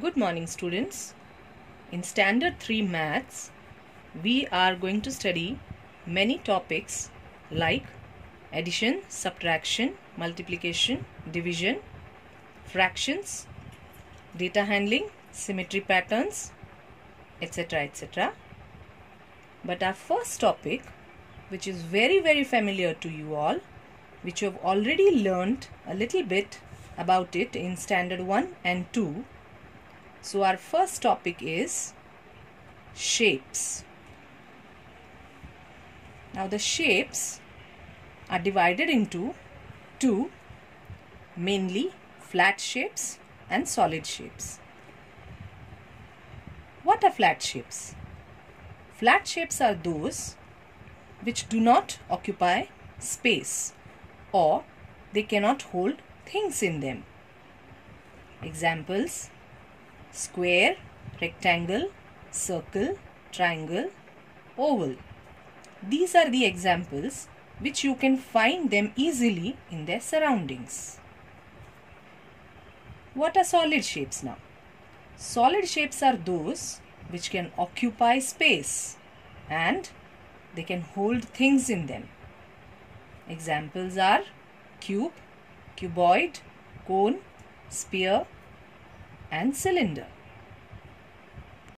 Good morning, students. In Standard 3 Maths, we are going to study many topics like addition, subtraction, multiplication, division, fractions, data handling, symmetry patterns, etc. etc. But our first topic, which is very, very familiar to you all, which you have already learned a little bit about it in Standard 1 and 2. So, our first topic is shapes. Now, the shapes are divided into two mainly flat shapes and solid shapes. What are flat shapes? Flat shapes are those which do not occupy space or they cannot hold things in them. Examples square, rectangle, circle, triangle, oval. These are the examples which you can find them easily in their surroundings. What are solid shapes now? Solid shapes are those which can occupy space and they can hold things in them. Examples are cube, cuboid, cone, sphere and cylinder.